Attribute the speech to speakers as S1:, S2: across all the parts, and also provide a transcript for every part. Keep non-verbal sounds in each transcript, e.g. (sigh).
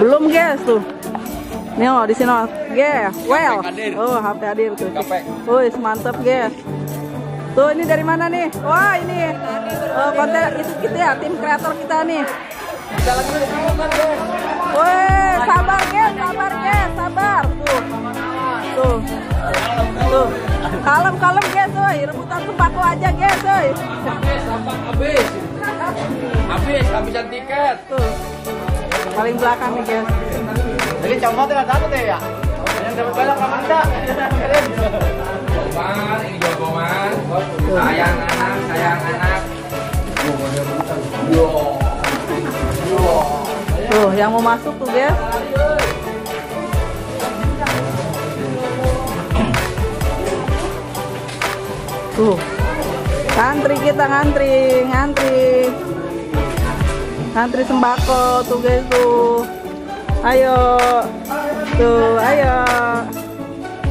S1: Belum guys tuh. Nih oh di sini oh. Guys, well. Oh, HP hadir tuh. Wih, mantap guys. Tuh ini dari mana nih? Wah ini oh, konten itu kita ya tim kreator kita nih. Wih, sabar guys, sabar guys, sabar. Tuh, tuh, tuh. Kalem kalem guys, woi. Rebutan sembako aja guys, woi.
S2: Habis. Habis, habisan tiket.
S1: Tuh. Paling belakang nih guys.
S3: Jadi coba tidak dapat ya? Yang dapat banyak sama enggak?
S2: Goman, ini goman. Sayang anak, sayang anak. Yo. Yo.
S1: Tuh, yang mau masuk tuh guys. Tuh. Ngantri kita ngantri, ngantri. Ngantri sembako tuh guys tuh. Ayo. Tuh, ayo.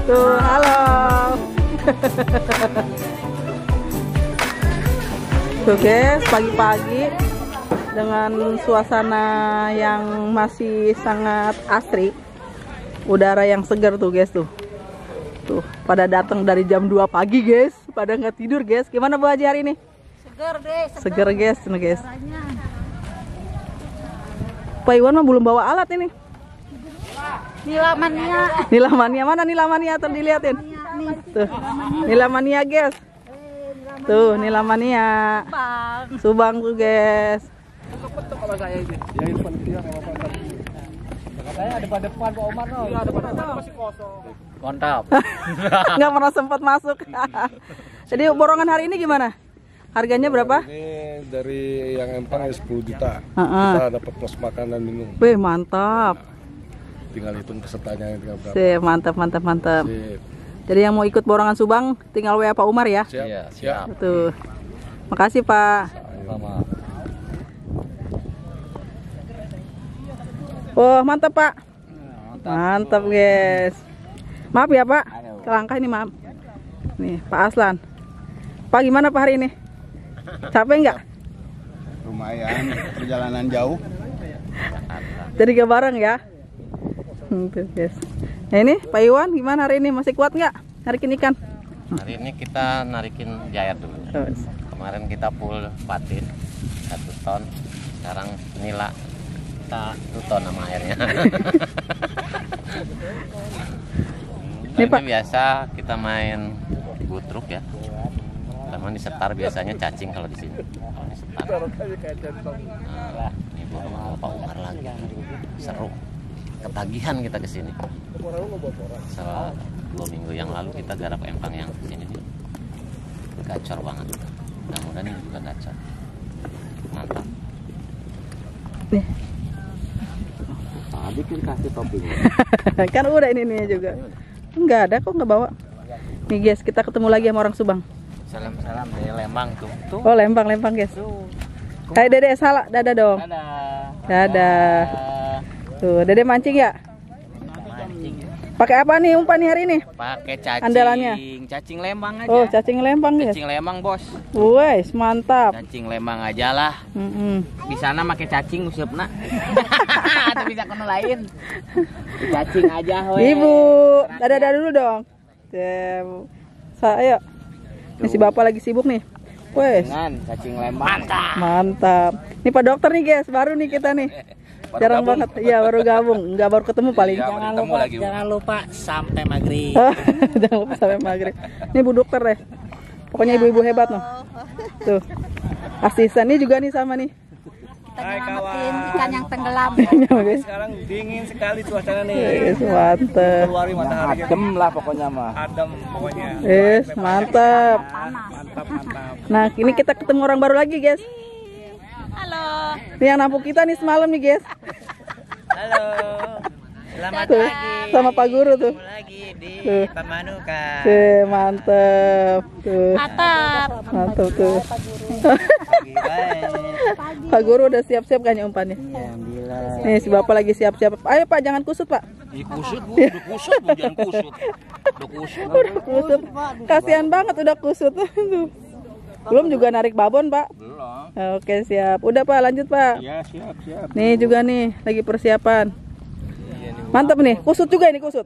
S1: Tuh, halo. (laughs) Tuh guys, pagi-pagi dengan suasana yang masih sangat asri. Udara yang segar tuh guys tuh. Tuh, pada datang dari jam 2 pagi guys, pada nggak tidur guys. Gimana Bu Haji hari ini?
S4: Seger deh,
S1: Segar guys, nih guys.
S4: caranya.
S1: Pak Iwan mah belum bawa alat ini.
S4: Nilamania.
S1: Nilamania mana nilamania tuh diliatin.
S4: Nih,
S1: Tuh. Nilamania guys. Tuh, nilamania.
S4: Bang.
S1: Subang tuh guys.
S3: Katanya ada pada depan Pak Omar no. Iya, ada pada depan masih kosong.
S2: Mantap. (laughs)
S1: nggak pernah sempat masuk. (laughs) Jadi borongan hari ini gimana? Harganya berapa?
S5: Ini dari yang empang ya 10 juta.
S1: Heeh.
S5: Kita dapat plus makan dan minum.
S1: Wih mantap.
S5: Tinggal hitung pesertanya yang tinggal berapa.
S1: Sip, mantap mantap mantap.
S5: Sip.
S1: Jadi yang mau ikut borongan Subang tinggal WA Pak Umar ya.
S5: Siap.
S2: Iya,
S5: siap.
S2: siap.
S1: Tuh. Makasih Pak.
S2: Sama.
S1: Oh mantap Pak. Mantap guys. Maaf ya Pak. Kelangkah ini maaf. Nih Pak Aslan. Pak gimana Pak hari ini? Capek nggak?
S6: lumayan perjalanan jauh
S1: Jadi gak bareng ya. Hmm, tuh, guys. Nah ini Pak Iwan gimana hari ini? Masih kuat nggak? Narikin ikan?
S7: Hari ini kita narikin jair dulu.
S1: Terus.
S7: Kemarin kita full patin satu ton. Sekarang nila kita satu ton sama airnya.
S1: Ini,
S7: ini
S1: Pak.
S7: biasa kita main gutruk ya. Teman di setar biasanya cacing kalau di sini. Kalau di setar. Nah, ini bawa Pak Umar lagi. Seru. Ketagihan kita ke sini. Setelah dua minggu yang lalu kita garap empang yang sini nih. Gacor banget. Mudah-mudahan ini juga gacor. Mantap.
S1: Nih.
S2: Tadi kan kasih topping. (laughs)
S1: kan udah ini nih juga. Enggak ada kok nggak bawa. Nih guys, kita ketemu lagi sama orang Subang.
S7: Salam-salam dari Lembang tuh. Tuh.
S1: Oh, lempang lempang guys. Hai Dede, salah. Dadah dong.
S7: Dadah.
S1: Dadah. Tuh, Dede mancing ya?
S7: Mancing.
S1: Pakai apa nih umpan nih hari ini?
S7: Pakai cacing.
S1: Andalannya?
S7: Cacing Lembang aja.
S1: Oh, cacing lempang guys.
S7: Cacing Lembang, Bos.
S1: Wes, mantap.
S7: Cacing Lembang aja lah.
S1: Mm-mm.
S7: Di sana pakai cacing usupna. Atau (laughs) bisa kena lain. Cacing aja we.
S1: Ibu, dadah dulu dong. Dem. Saya. Ini si Bapak lagi sibuk nih. Wes,
S7: cacing. Mantap.
S1: mantap. Ini Pak Dokter nih guys, baru nih kita nih. (laughs) Jarang banget. Iya, baru gabung. Enggak baru ketemu paling.
S7: Jangan lupa, jangan lupa sampai maghrib. (laughs)
S1: Jangan lupa sampai maghrib. Ini Bu Dokter deh. Pokoknya ibu-ibu hebat loh. Tuh. Asisten ini juga nih sama nih.
S4: Kita nyelamatin ikan yang tenggelam. (laughs)
S1: Guys,
S3: Sekarang dingin sekali cuacanya nih.
S1: Yes, mantep.
S3: Keluari matahari.
S2: Adem lah pokoknya mah.
S3: Adem pokoknya.
S1: Yes, mantap.
S3: Mantap, mantap.
S1: Nah, ini kita ketemu orang baru lagi, guys.
S4: Halo.
S1: Ini yang nampuk kita nih semalam nih, guys.
S8: Halo. Selamat
S1: Tuh,
S8: pagi.
S1: sama Pak Guru tuh.
S8: Ketemu lagi di
S1: Tuh.
S8: Pamanukan.
S1: Tuh, mantep. Tuh,
S4: Atap.
S1: mantap tuh.
S8: Pagi. (laughs)
S1: Pak Guru udah siap-siap kayaknya umpannya.
S8: Alhamdulillah.
S1: Nih, si Bapak lagi siap-siap. Ayo, Pak, jangan kusut, Pak.
S7: Ih, kusut, Bu. Udah kusut, Bu. Jangan kusut. Udah kusut.
S1: Udah kusut. Kasihan banget udah kusut. Tuh. Belum juga narik babon, Pak.
S2: Belum.
S1: Oke, siap. Udah, Pak, lanjut, Pak.
S2: Ya siap siap.
S1: Nih juga nih lagi persiapan. Mantap nih, kusut juga ini kusut.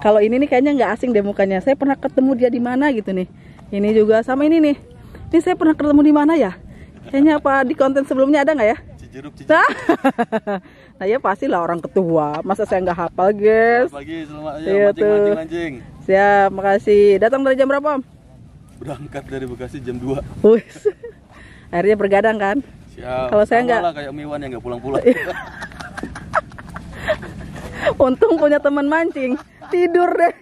S1: Kalau ini nih kayaknya nggak asing deh mukanya. Saya pernah ketemu dia di mana gitu nih. Ini juga sama ini nih. Ini saya pernah ketemu di mana ya? Kayaknya apa di konten sebelumnya ada nggak ya? (laughs) Nah, nah ya pasti lah orang ketua. Masa saya nggak hafal, guys?
S6: Pagi, selamat aja
S1: Iya tuh.
S6: mancing-mancing.
S1: Siap, makasih. Datang dari jam berapa, Om?
S6: Berangkat dari Bekasi jam 2.
S1: Wih. (laughs) Akhirnya bergadang kan?
S6: Siap.
S1: Kalau saya nggak-
S6: kayak Miwan yang nggak pulang-pulang. (laughs)
S1: Untung punya teman mancing. Tidur deh.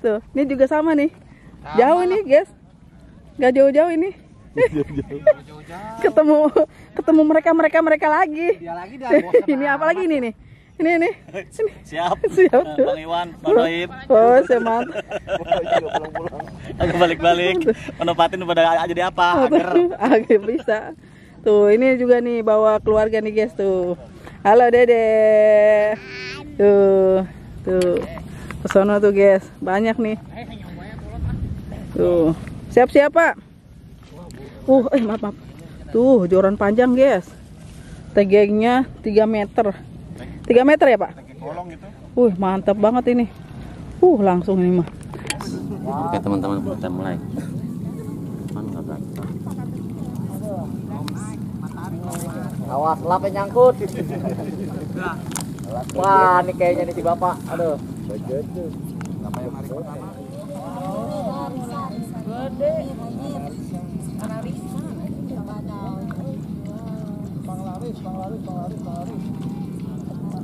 S1: Tuh, ini juga sama nih. Jauh nih, guys. Gak jauh-jauh ini. (laughs) ketemu ketemu mereka mereka mereka lagi.
S3: Dia lagi dia (laughs)
S1: ini apa lagi ini nih? Ini nih. Ini.
S6: Siap. (laughs)
S1: Siap.
S6: Bang Iwan, Bang Doib.
S1: Oh, semangat.
S6: Agak balik-balik. Menempatin pada jadi apa? Agar
S1: Agak bisa. Tuh, ini juga nih bawa keluarga nih guys tuh. Halo Dede. Tuh, tuh. Kesono tuh guys, banyak nih. Tuh, siap-siap Pak. Uh, eh maaf maaf. Tuh, joran panjang guys. Tegengnya 3 meter. 3 meter ya Pak? Uh, mantap banget ini. Uh, langsung ini mah.
S7: Oke teman-teman kita mulai.
S3: awas lapnya nyangkut wah ini kayaknya nih si bapak aduh namanya mari pertama.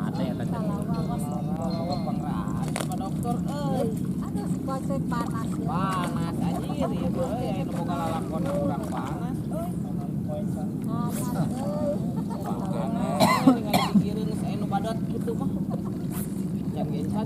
S3: Ada ya tadi. Panas. Panas anjir, ieu euy, aya nu lalakon urang panas. Panas.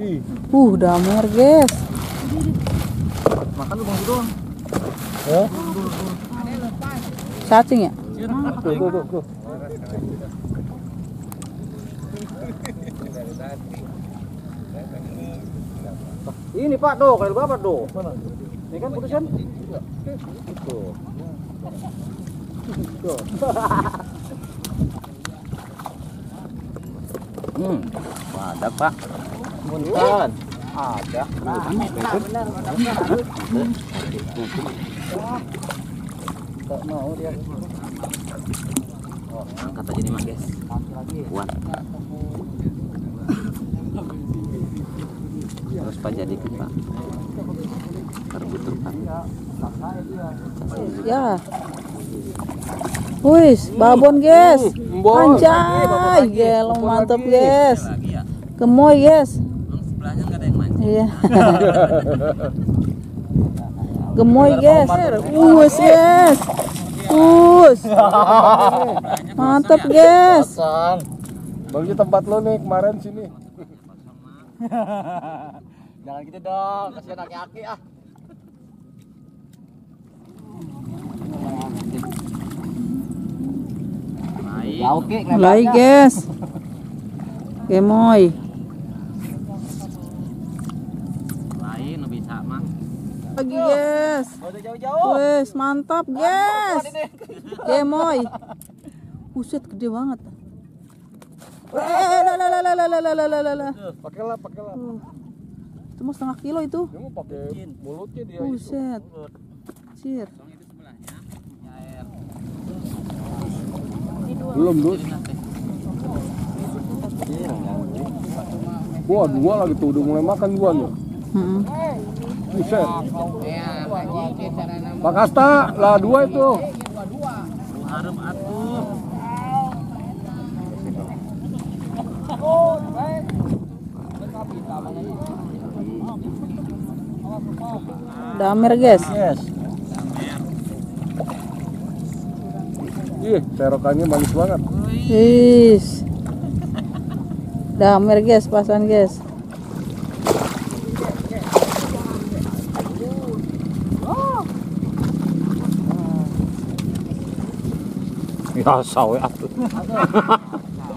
S1: Uh, damer guys.
S3: Makan lu bang doang.
S1: Cacing ya?
S3: Ini Pak do, kayak bapak do. Mana? Ini kan putusan.
S7: Hmm, ada pak.
S3: Punten. Ada. Tak mau dia.
S7: Angkat aja nih mas guys. Kuat. Terus pak jadikan pak. Terbutuh pak.
S1: Ya. Wis, babon guys. Anjay, gelo mantep guys.
S7: Lagi ya.
S1: Gemoy guys.
S7: Emang sebelahnya nggak ada yang mancing.
S1: Iya. (laughs) Gemoy guys. Wus guys. Wus. Mantap guys.
S5: Bagi tempat lo nih kemarin sini. (laughs)
S3: Jangan gitu dong, kasihan aki-aki ah.
S7: Baik.
S3: Ya
S1: guys. Gemoy. lagi guys wes mantap guys (laughs) gemoy. Buset gede banget. Eh, eh, la la la la la la la pakailah
S5: pakailah lah,
S1: setengah kilo itu.
S5: Dia pakai mulutnya dia
S1: buset. Cir.
S5: Belum dus wah dua lagi tuh udah mulai makan dua nih.
S1: Hmm.
S5: Buset. Pak Kasta, lah dua itu.
S7: Harap atuh.
S1: Damer guys.
S5: Ih, serokannya manis banget.
S1: Is. Damer guys, pasan guys.
S7: Ya sawe atuh.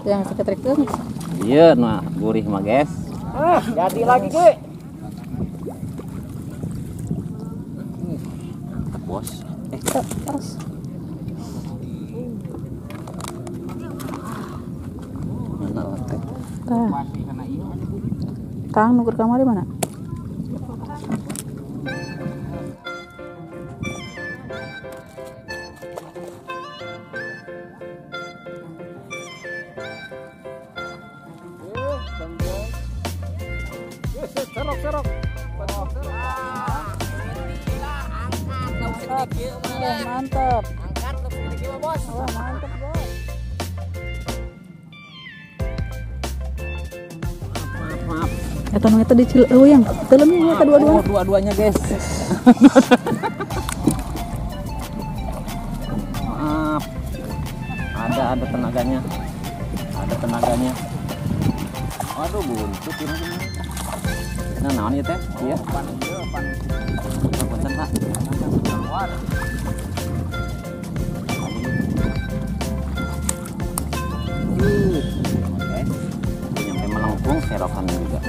S1: Yang seketrik tuh.
S7: Iya, nah gurih mah, guys.
S3: Jadi lagi ge.
S7: Bos. Eh,
S1: Pas.
S7: mana.
S1: Kang nuker kamar di mana? Oh, mantap.
S3: Angkat lebih mah, bos.
S1: Wah, mantap, Bos. Eta nu eta dicil oh yang telemnya eta dua-dua.
S7: Oh, dua-duanya, guys. (laughs) แค่เราทำอยู่อะ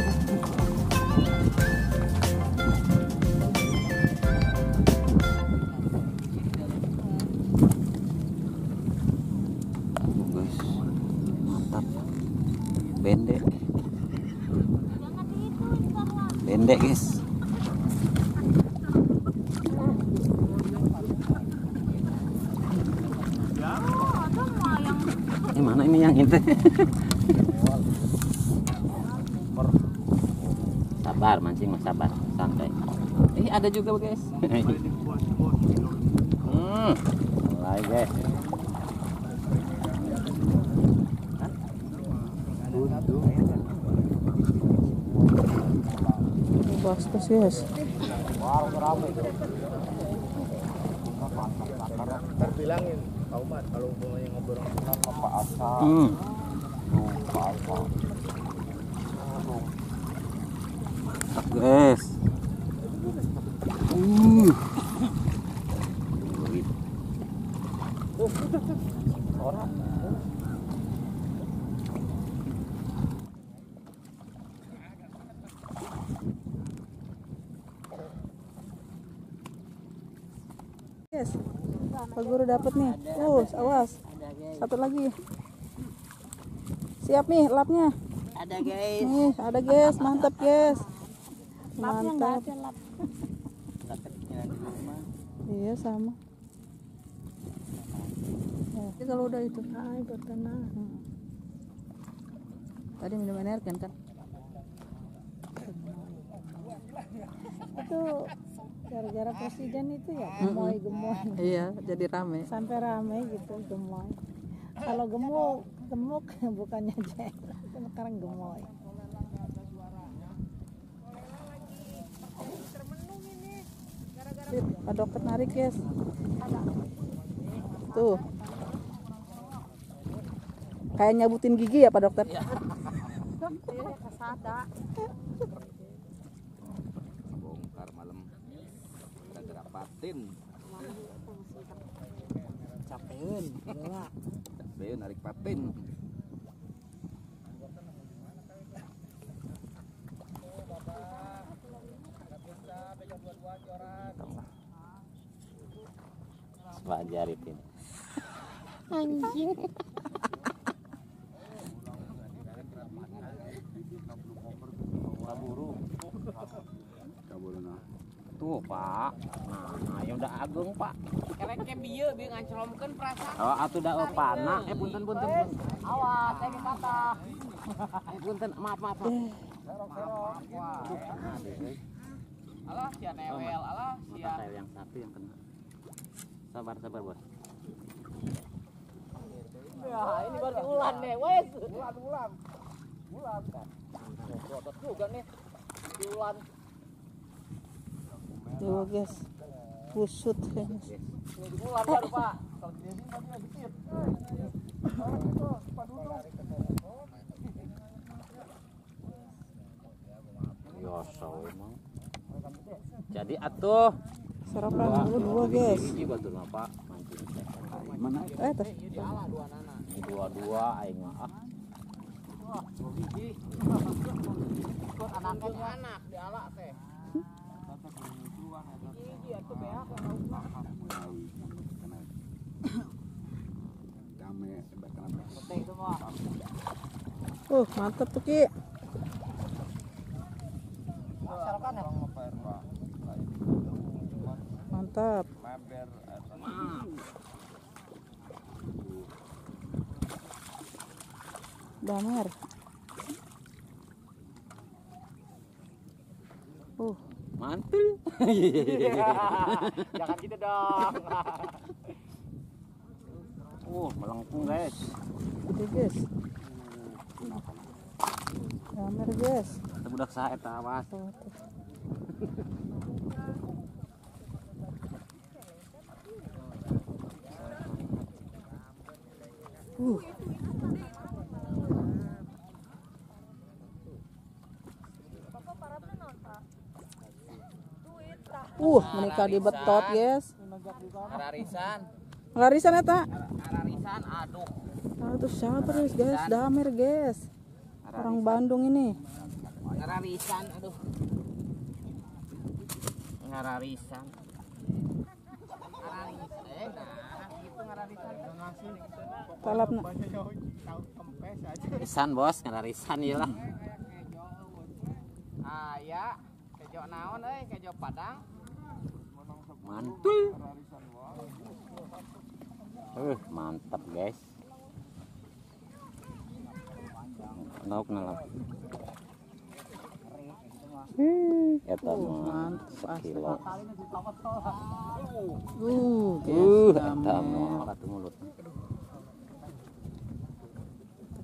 S7: ada juga guys hmm mulai guys
S1: bos, yes.
S2: Terbilangin, Pak Umar, kalau umpamanya ngobrol sama Pak Asa,
S7: hmm.
S2: Pak Asa.
S7: Mantap, guys uh.
S1: Yes. Pak Guru dapat nih. Uh, awas. Satu lagi. Siap nih lapnya.
S3: Ada guys.
S1: Nih, ada guys, mantap guys. Mantap. Iya sama. Ya, kalau udah itu, ay bertenang. Hmm. Tadi minum air kan kan?
S9: itu gara-gara presiden itu ya gemoy gemoy
S1: Iya, jadi rame.
S9: sampai rame gitu gemoy kalau gemuk gemuk (laughs) bukannya jeng sekarang gemoy
S1: dokter narik guys. Tuh. Kayak nyabutin gigi ya Pak dokter?
S2: Bongkar Patin.
S3: Capeun, geula.
S2: Capek narik patin.
S7: Wajar itu tuh pak nah ya udah agung pak
S3: Kerek ke bieu bieu ngancromkeun perasaan.
S7: oh atuh da pana eh punten punten punten
S3: Awas, teh patah. (laughs)
S7: eh punten maaf maaf maaf.
S3: Alah, sia newel, alah, sia.
S7: Mata saya yang satu yang kena sabar sabar bos
S3: Ya, ini baru ulan nih, wes. Ulan, ulan. Ulan kan. Juga nih. Ulan.
S1: Tuh guys,
S3: busut ya. ya Jadi
S7: atuh
S1: sarapan dulu dua guys.
S10: Mana?
S1: Eh,
S7: tas. Dua-dua aing mah ah.
S3: anak-anak teh.
S1: Uh, mantap tuh Ki. Mantap. Damer. Uh,
S7: Mantul. (laughs)
S3: Jangan gitu dong.
S7: Uh, (laughs) melengkung guys.
S1: gede guys. Damer guys.
S7: Kita budak saha eta awas. (laughs)
S1: Uh. Uh, menikah di betot, guys.
S7: Ararisan.
S1: Larisan eta.
S7: Ararisan aduh.
S1: Aduh, siapa guys, guys? Damer, guys. Orang Bandung ini.
S7: Ngararisan aduh. Eh, nah, ngararisan.
S1: Talap na.
S7: Isan bos, ngararisan ieu lah.
S3: Ah ya, kejo naon euy, kejo Padang.
S7: Mantul. Uh, mantap guys. Lauk nalap. Eta mah
S1: mantap,
S7: sekilo.
S1: Uh, guys.
S7: Uh, eta mah mulut.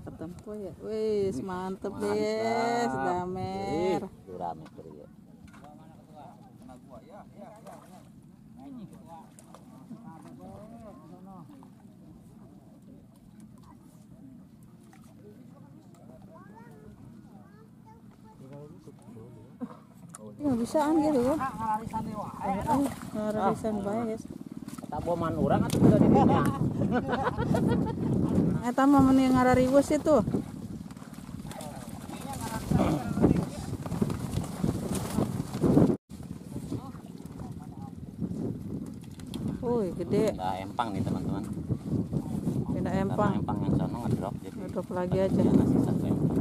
S1: Ketemu ya. Wis, mantep, guys. Damer.
S7: Ih, rame tuh ieu.
S1: Ya bisaan gitu ya. Oh, Ngararisan bae, guys.
S7: Eta boman urang atuh udah didinya. (laughs)
S1: Eta mah mending ngarariwes itu. Woi, gede.
S7: Nah, empang nih teman-teman.
S1: Pindah
S7: Karena
S1: empang.
S7: empang yang sono ngedrop jadi
S1: Ngedrop lagi aja.
S7: ngasih satu empang.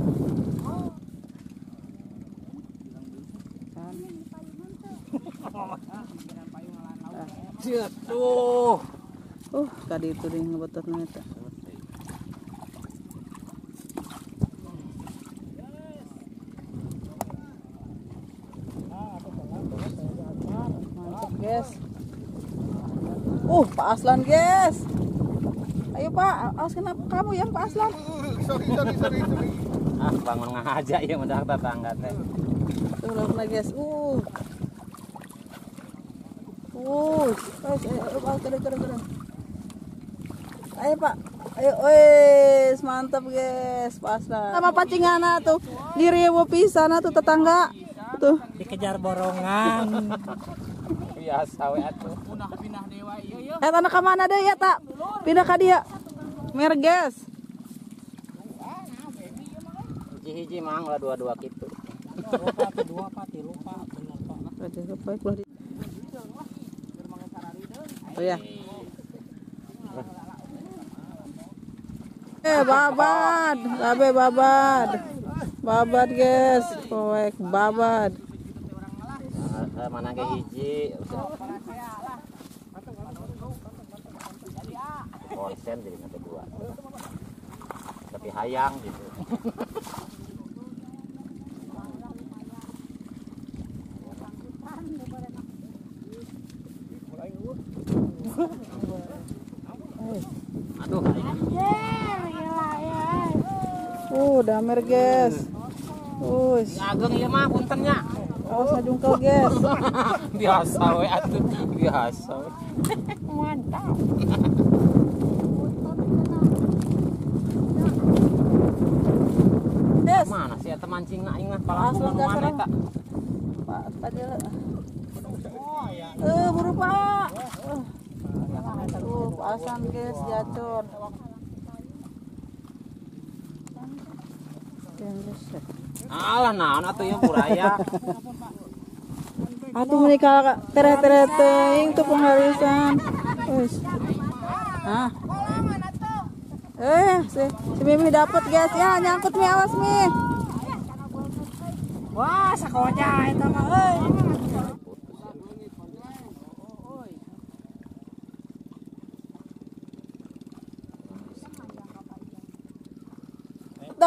S7: Tuh.
S1: Uh, tadi itu ding ngebetot eta. Mantap, guys. Uh, Pak Aslan, guys. Ayo Pak, awas kenapa kamu yang Pak Aslan?
S7: Ah, bangun ngaja ya mendak tetangga teh.
S1: Tuh lagi guys. Uh. Ayo, keren, keren, keren. Ayo Pak. Ayo, wes mantap guys, paslah. Sama pacingan tuh, di riwo pisan tuh tetangga. Tuh.
S9: Dikejar borongan.
S7: Biasa we atuh.
S3: Pindah-pindah dewa ieu ieu.
S1: Eh, tanah ke mana deh ya tak? Pindah ke dia. Mer guys.
S7: Hiji-hiji mang lah dua-dua gitu.
S9: Dua pati lupa bener Pak.
S1: Aja baik lah di. Oh ya. Eh babad, babe babad. Babad guys, poek babad.
S7: Nah, mana ke hiji. Konsen jadi nanti dua. Tapi hayang gitu.
S1: Uh, damer guys. Us.
S7: Ageng ya mah puntennya.
S1: Oh, sajungkel guys. (laughs)
S7: biasa we atuh, biasa. (laughs)
S1: Mantap.
S7: Mana sih eta mancing na ingat pala asal
S1: enggak
S7: sareng.
S1: Pak, tadi Eh, buru Pak. Uh, pasan guys, jatuh.
S3: Alah naon atuh ya buraya.
S1: Atuh menikah tere-tere ting tuh pengharisan. Wes. Ah. Eh, si, si Mimi dapat guys ya, nyangkut Mi awas Mi.
S8: Wah, sakonya itu mah euy.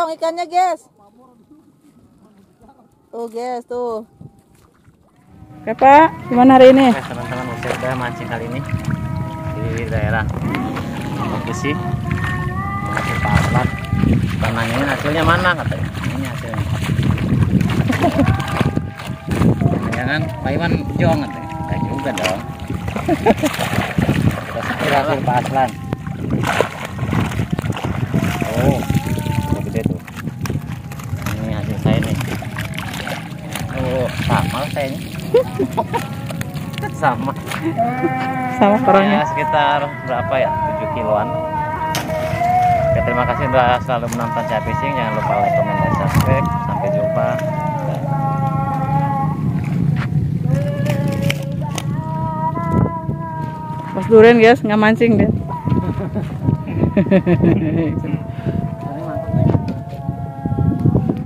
S1: Dong ikannya guys. Tuh guys, tuh. Oke Pak, gimana hari ini?
S7: Oke teman-teman usai udah mancing kali ini di daerah Besi hasil paslat Kita nanyain hasilnya mana katanya? Ini hasilnya. (laughs) Ya kan? Pak Iwan jong katanya. Enggak juga dong. (laughs) Terus hasil paslan oh tuh gede tuh ini hasil saya nih oh sama lah kayaknya (laughs) sama
S1: Sama
S7: Ya,
S1: orangnya.
S7: sekitar berapa ya? 7 kiloan. Oke, terima kasih sudah selalu menonton saya fishing. Jangan lupa like, comment, dan subscribe. Sampai jumpa.
S1: Pas durian guys, nggak mancing deh. (laughs)